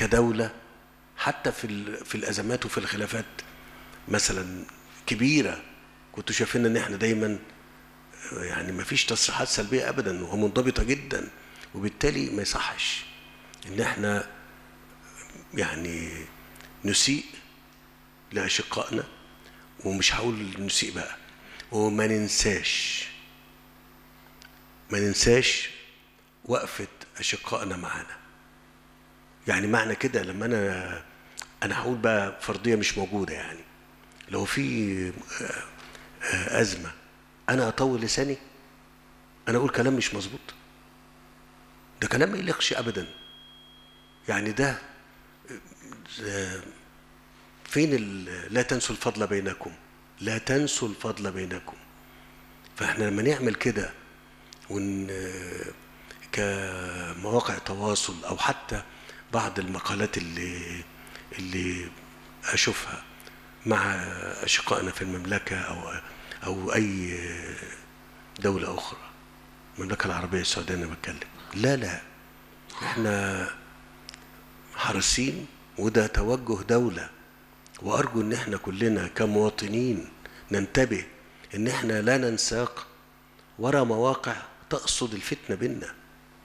كدولة حتى في في الأزمات وفي الخلافات مثلا كبيرة كنتوا شايفين إن إحنا دايما يعني ما فيش تصريحات سلبية أبدا ومنضبطة جدا وبالتالي ما يصحش. إن إحنا يعني نسيء لأشقائنا ومش هقول نسيء بقى وما ننساش. ما ننساش وقفة أشقائنا معانا. يعني معنى كده لما أنا أنا هقول بقى فرضية مش موجودة يعني. لو في آه، آه، أزمة أنا أطول لساني أنا أقول كلام مش مظبوط. ده كلام ما يليقش أبدا. يعني ده آه، فين لا تنسوا الفضل بينكم. لا تنسوا الفضل بينكم. فإحنا لما نعمل كده ون كمواقع تواصل أو حتى بعض المقالات اللي اللي أشوفها مع أشقائنا في المملكة أو أو أي دولة أخرى. المملكة العربية السعودية أنا بتكلم. لا لا. إحنا حريصين وده توجه دولة. وأرجو إن إحنا كلنا كمواطنين ننتبه إن إحنا لا ننساق ورا مواقع تقصد الفتنة بينا.